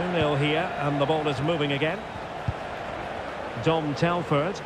2-0 here, and the ball is moving again. Dom Telford.